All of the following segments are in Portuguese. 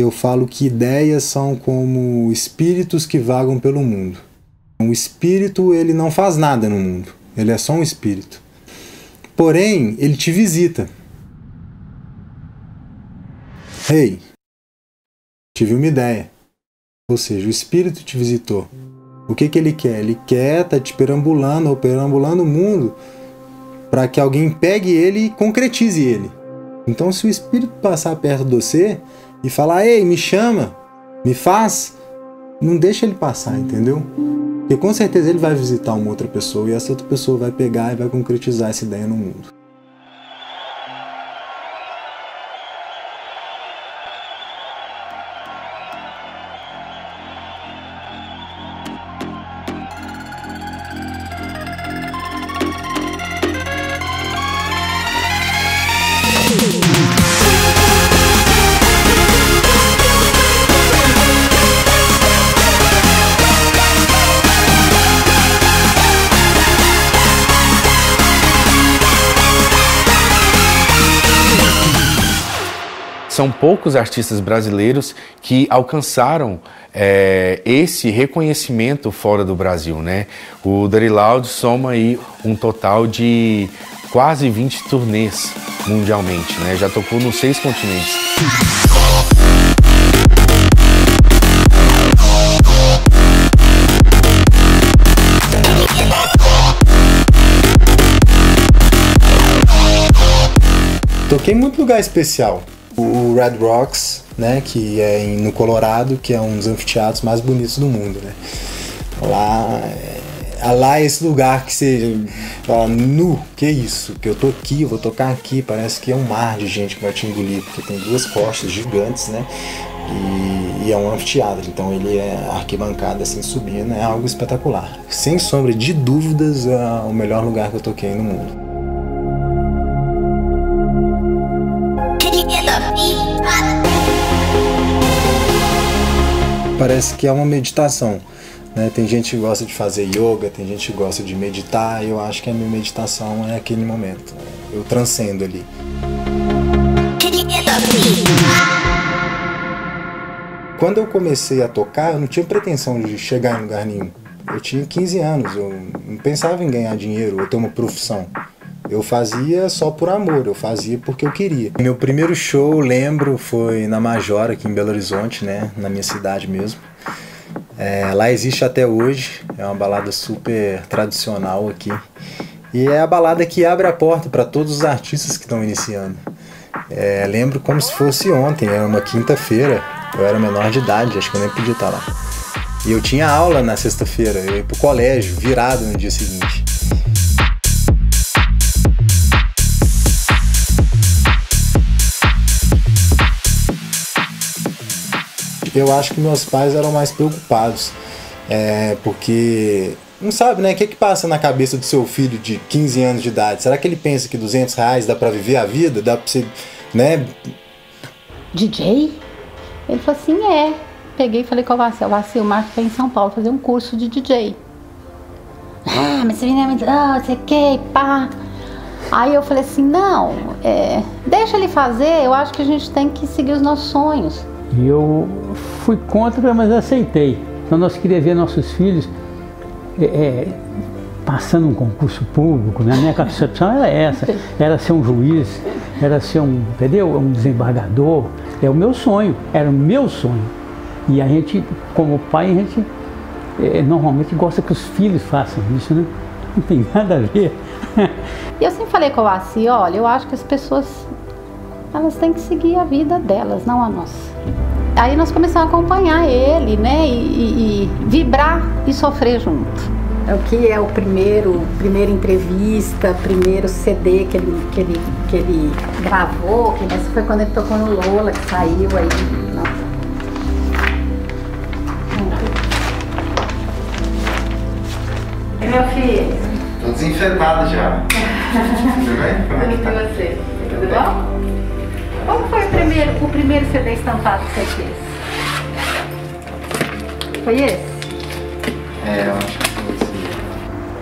eu falo que ideias são como espíritos que vagam pelo mundo. O espírito ele não faz nada no mundo, ele é só um espírito. Porém, ele te visita. Ei, hey, tive uma ideia. Ou seja, o espírito te visitou. O que, que ele quer? Ele quer tá te perambulando ou perambulando o mundo para que alguém pegue ele e concretize ele. Então, se o espírito passar perto de você e falar, ei, me chama, me faz, não deixa ele passar, entendeu? Porque com certeza ele vai visitar uma outra pessoa e essa outra pessoa vai pegar e vai concretizar essa ideia no mundo. São poucos artistas brasileiros que alcançaram é, esse reconhecimento fora do Brasil, né? O Dirty Loud soma aí um total de quase 20 turnês mundialmente, né? Já tocou nos seis continentes. Toquei muito lugar especial Red Rocks, né, que é no Colorado, que é um dos anfiteatros mais bonitos do mundo, né. Lá, é, lá é esse lugar que você fala, nu, que isso? Que eu tô aqui, eu vou tocar aqui, parece que é um mar de gente que vai te engolir, porque tem duas costas gigantes, né, e, e, é um anfiteatro, então ele é arquibancada assim subindo, é algo espetacular. Sem sombra de dúvidas, é o melhor lugar que eu toquei no mundo. Parece que é uma meditação. Né? Tem gente que gosta de fazer yoga, tem gente que gosta de meditar. Eu acho que a minha meditação é aquele momento. Eu transcendo ali. Quando eu comecei a tocar, eu não tinha pretensão de chegar em lugar nenhum. Eu tinha 15 anos, eu não pensava em ganhar dinheiro ou ter uma profissão. Eu fazia só por amor, eu fazia porque eu queria. Meu primeiro show, lembro, foi na Major, aqui em Belo Horizonte, né? Na minha cidade mesmo. É, lá existe até hoje, é uma balada super tradicional aqui. E é a balada que abre a porta para todos os artistas que estão iniciando. É, lembro como se fosse ontem, era uma quinta-feira, eu era menor de idade, acho que eu nem podia estar lá. E eu tinha aula na sexta-feira, eu ia pro colégio, virado no dia seguinte. Eu acho que meus pais eram mais preocupados. É, porque não sabe, né? O que, que passa na cabeça do seu filho de 15 anos de idade? Será que ele pensa que 200 reais dá para viver a vida? Dá pra você, né? DJ? Ele falou assim: é. Peguei e falei com o Vacil: Vacil, o Marco foi em São Paulo fazer um curso de DJ. Ah, mas você vem muito. Ah, você quer, pá. Aí eu falei assim: não, é, deixa ele fazer, eu acho que a gente tem que seguir os nossos sonhos. E eu fui contra, mas aceitei. Então nós queríamos ver nossos filhos é, é, passando um concurso público, né? A minha concepção era essa, era ser um juiz, era ser um, entendeu? Um desembargador. É o meu sonho, era o meu sonho. E a gente, como pai, a gente é, normalmente gosta que os filhos façam isso, né? Não tem nada a ver. E eu sempre falei com o Assi, olha, eu acho que as pessoas elas têm que seguir a vida delas, não a nossa. Aí nós começamos a acompanhar ele, né, e, e, e vibrar e sofrer junto. É o que é o primeiro, primeira entrevista, primeiro CD que ele, que ele, que ele gravou, que essa foi quando ele tocou no Lola, que saiu aí. Nossa. E meu filho? Tô desinfetado já. Tudo bem? Como é que tá? Primeiro CD estampado que você fez? Foi esse? É, eu acho que foi esse.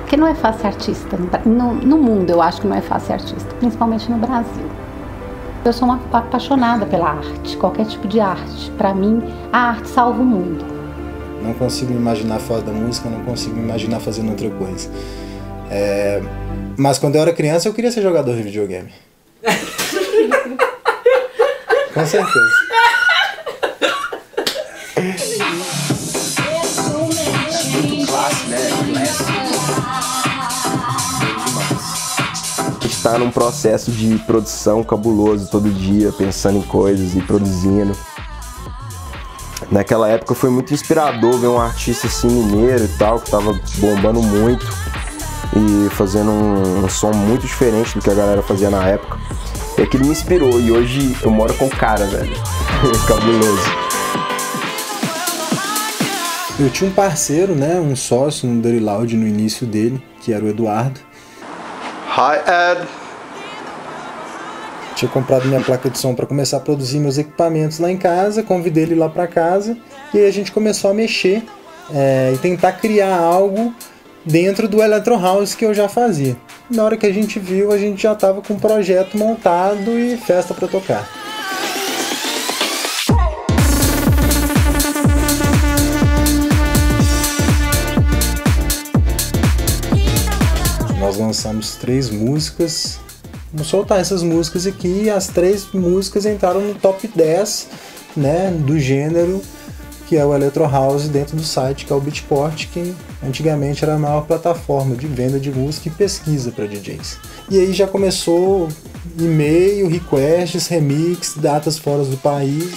Porque não é fácil ser artista. No, no mundo eu acho que não é fácil ser artista, principalmente no Brasil. eu sou uma apaixonada pela arte, qualquer tipo de arte. Para mim, a arte salva o mundo. Não consigo me imaginar fora da música, não consigo me imaginar fazendo outra coisa. É... Mas quando eu era criança, eu queria ser jogador de videogame. Com certeza. está num processo de produção cabuloso todo dia, pensando em coisas e produzindo. Naquela época foi muito inspirador ver um artista assim mineiro e tal, que estava bombando muito e fazendo um, um, som muito diferente do que a galera fazia na época. E aquilo me inspirou e hoje eu moro com o cara, velho. Cabuloso. Eu tinha um parceiro, né, um sócio no Dirty Loud no início dele, que era o Eduardo. Hi, Ed. Tinha comprado minha placa de som para começar a produzir meus equipamentos lá em casa, convidei ele lá para casa e aí a gente começou a mexer é, e tentar criar algo dentro do Electro House que eu já fazia. Na hora que a gente viu, a gente já estava com o projeto montado e festa para tocar. Nós lançamos três músicas Vamos soltar essas músicas aqui as três músicas entraram no top 10 né, do gênero que é o Electro House dentro do site que é o Beatport, que antigamente era a maior plataforma de venda de música e pesquisa para DJs. E aí já começou e-mail, requests, remix, datas fora do país.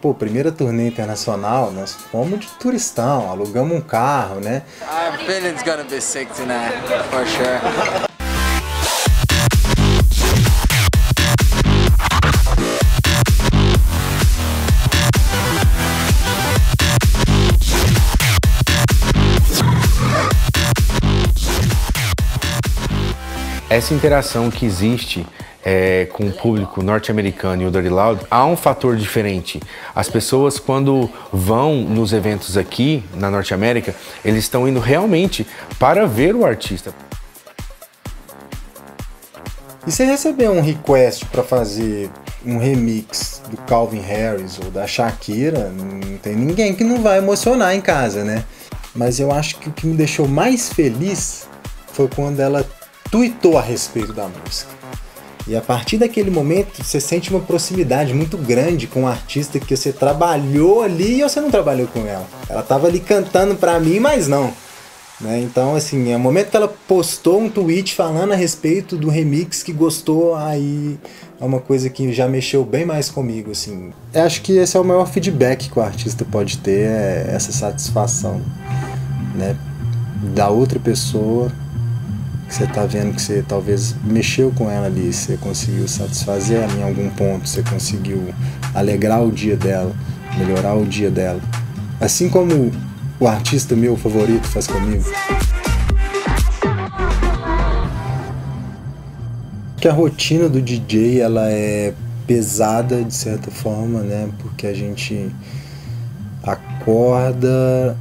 Pô, primeira turnê internacional, nós fomos de turistão, alugamos um carro, né? Our feeling's gonna be sick tonight, for sure. Essa interação que existe é, com o público norte-americano e o Dirty Loud, há um fator diferente. As pessoas, quando vão nos eventos aqui na Norte América, eles estão indo realmente para ver o artista. E você receber um request para fazer um remix do Calvin Harris ou da Shakira, não tem ninguém que não vai emocionar em casa, né? Mas eu acho que o que me deixou mais feliz foi quando ela tweetou a respeito da música. E a partir daquele momento você sente uma proximidade muito grande com o artista que você trabalhou ali e você não trabalhou com ela. Ela estava ali cantando para mim, mas não. Né? Então, assim, é o momento que ela postou um tweet falando a respeito do remix que gostou, aí é uma coisa que já mexeu bem mais comigo, assim. Eu acho que esse é o maior feedback que o artista pode ter, é essa satisfação, né? Da outra pessoa você está vendo que você talvez mexeu com ela ali, você conseguiu satisfazer ela em algum ponto, você conseguiu alegrar o dia dela, melhorar o dia dela. Assim como o artista meu favorito faz comigo. Que a rotina do DJ ela é pesada de certa forma, né? Porque a gente acorda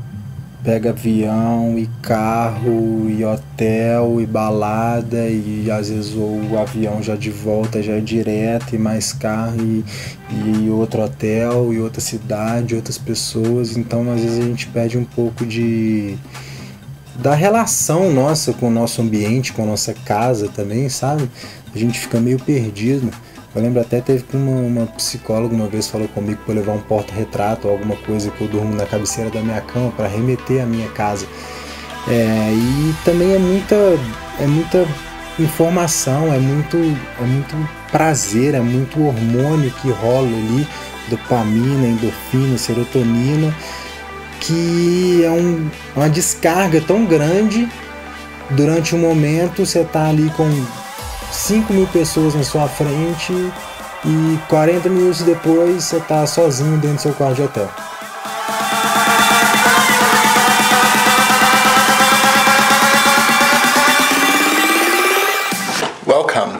pega avião e carro e hotel e balada e às vezes o avião já de volta já é direto e mais carro e, e outro hotel e outra cidade, outras pessoas, então às vezes a gente perde um pouco de da relação nossa com o nosso ambiente, com a nossa casa também, sabe? A gente fica meio perdido. Eu lembro até teve que uma, uma psicóloga uma vez falou comigo para levar um porta-retrato ou alguma coisa que eu durmo na cabeceira da minha cama para remeter à minha casa. É, e também é muita, é muita informação, é muito, é muito prazer, é muito hormônio que rola ali, dopamina, endorfina, serotonina, que é um, uma descarga tão grande durante um momento você está ali com 5 mil pessoas na sua frente e 40 minutos depois você está sozinho dentro do seu quarto de hotel. Welcome.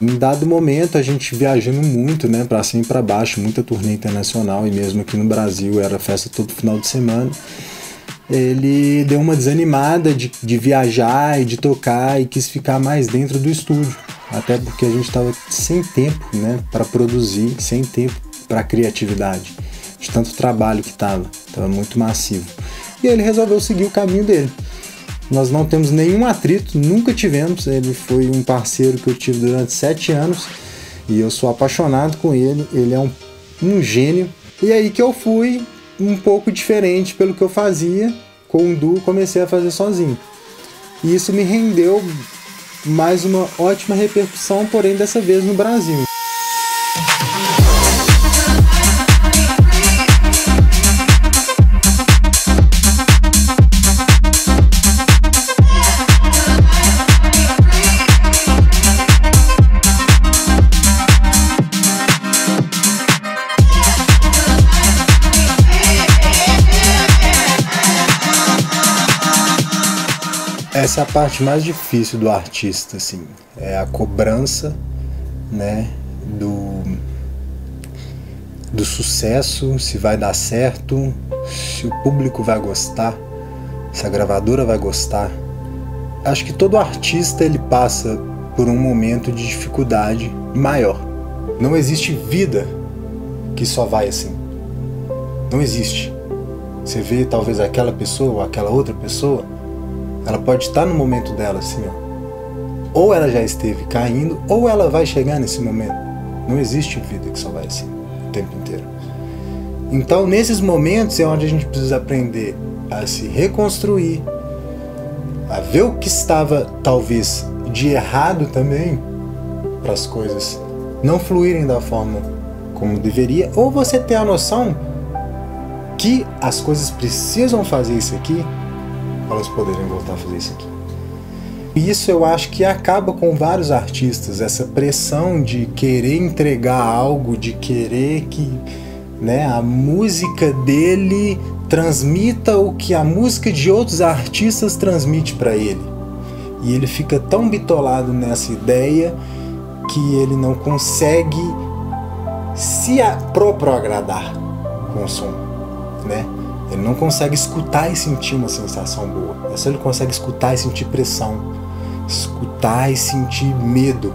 Em dado momento, a gente viajando muito, né, para cima e para baixo, muita turnê internacional e mesmo aqui no Brasil era festa todo final de semana. Ele deu uma desanimada de, de viajar e de tocar e quis ficar mais dentro do estúdio, até porque a gente estava sem tempo, né, para produzir, sem tempo para criatividade, de tanto trabalho que estava, estava muito massivo. E ele resolveu seguir o caminho dele. Nós não temos nenhum atrito, nunca tivemos. Ele foi um parceiro que eu tive durante sete anos e eu sou apaixonado com ele. Ele é um, um gênio. E aí que eu fui um pouco diferente pelo que eu fazia com o Du, comecei a fazer sozinho. E isso me rendeu mais uma ótima repercussão, porém dessa vez no Brasil. Essa é a parte mais difícil do artista, assim, é a cobrança, né, do do sucesso, se vai dar certo, se o público vai gostar, se a gravadora vai gostar. Acho que todo artista ele passa por um momento de dificuldade maior. Não existe vida que só vai assim. Não existe. Você vê talvez aquela pessoa aquela outra pessoa, ela pode estar no momento dela assim, ó. Ou ela já esteve caindo, ou ela vai chegar nesse momento. Não existe vida que só vai assim o tempo inteiro. Então, nesses momentos é onde a gente precisa aprender a se reconstruir, a ver o que estava talvez de errado também para as coisas não fluírem da forma como deveria, ou você ter a noção que as coisas precisam fazer isso aqui para elas poderem voltar a fazer isso aqui. E isso eu acho que acaba com vários artistas, essa pressão de querer entregar algo, de querer que né, a música dele transmita o que a música de outros artistas transmite para ele. E ele fica tão bitolado nessa ideia que ele não consegue se próprio agradar com o som, né? Ele não consegue escutar e sentir uma sensação boa. É só ele consegue escutar e sentir pressão, escutar e sentir medo.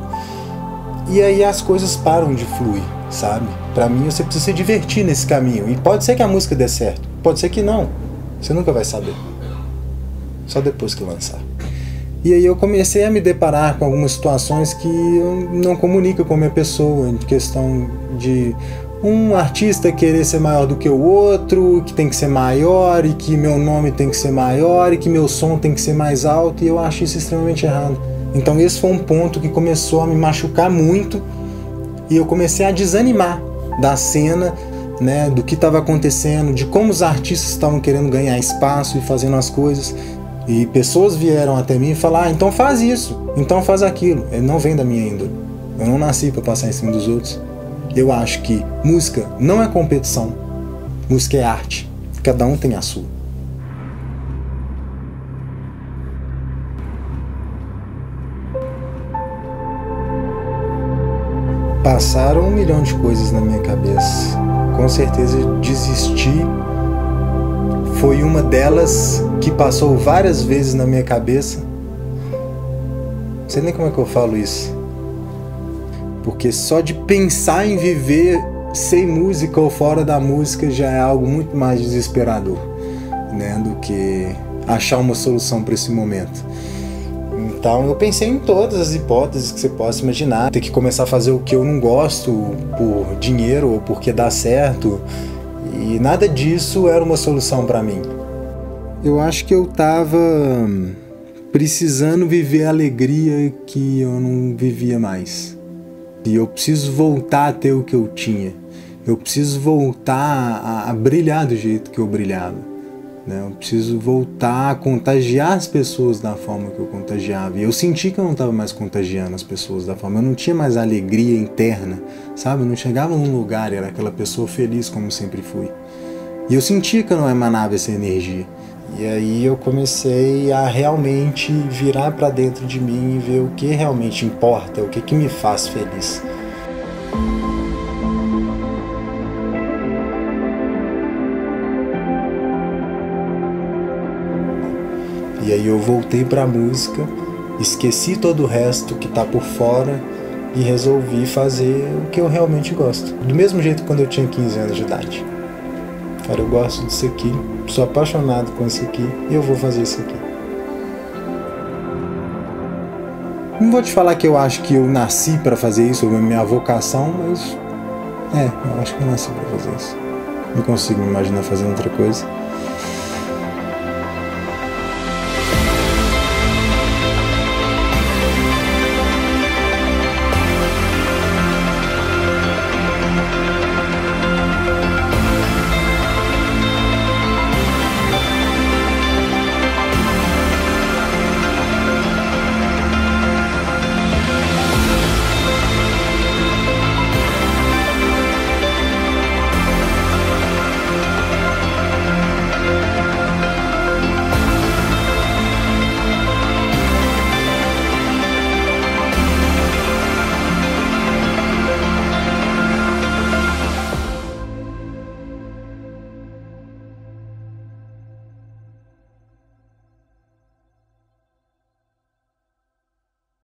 E aí as coisas param de fluir, sabe? Para mim você precisa se divertir nesse caminho. E pode ser que a música dê certo, pode ser que não. Você nunca vai saber. Só depois que lançar. E aí eu comecei a me deparar com algumas situações que eu não comunicam com a minha pessoa, em questão de um artista querer ser maior do que o outro, que tem que ser maior e que meu nome tem que ser maior e que meu som tem que ser mais alto, e eu acho isso extremamente errado. Então esse foi um ponto que começou a me machucar muito e eu comecei a desanimar da cena, né, do que estava acontecendo, de como os artistas estavam querendo ganhar espaço e fazendo as coisas. E pessoas vieram até mim e falaram: ah, então faz isso, então faz aquilo. Ele não vem da minha índole. Eu não nasci para passar em cima dos outros. Eu acho que música não é competição, música é arte. Cada um tem a sua. Passaram um milhão de coisas na minha cabeça. Com certeza desistir foi uma delas que passou várias vezes na minha cabeça. Não sei nem como é que eu falo isso porque só de pensar em viver sem música ou fora da música já é algo muito mais desesperador, né, do que achar uma solução para esse momento. Então eu pensei em todas as hipóteses que você possa imaginar. Ter que começar a fazer o que eu não gosto por dinheiro ou porque dá certo. E nada disso era uma solução para mim. Eu acho que eu tava precisando viver a alegria que eu não vivia mais. E eu preciso voltar a ter o que eu tinha. Eu preciso voltar a, a brilhar do jeito que eu brilhava. Né? Eu preciso voltar a contagiar as pessoas da forma que eu contagiava. E eu senti que eu não estava mais contagiando as pessoas da forma. Eu não tinha mais alegria interna, sabe? Eu não chegava num lugar e era aquela pessoa feliz como sempre fui. E eu sentia que eu não emanava essa energia. E aí eu comecei a realmente virar para dentro de mim e ver o que realmente importa, o que, que me faz feliz. E aí eu voltei para a música, esqueci todo o resto que tá por fora e resolvi fazer o que eu realmente gosto. Do mesmo jeito quando eu tinha 15 anos de idade. Cara, eu gosto disso aqui, sou apaixonado com isso aqui e eu vou fazer isso aqui. Não vou te falar que eu acho que eu nasci para fazer isso, ou minha vocação, mas é, eu acho que eu nasci para fazer isso. Não consigo me imaginar fazendo outra coisa.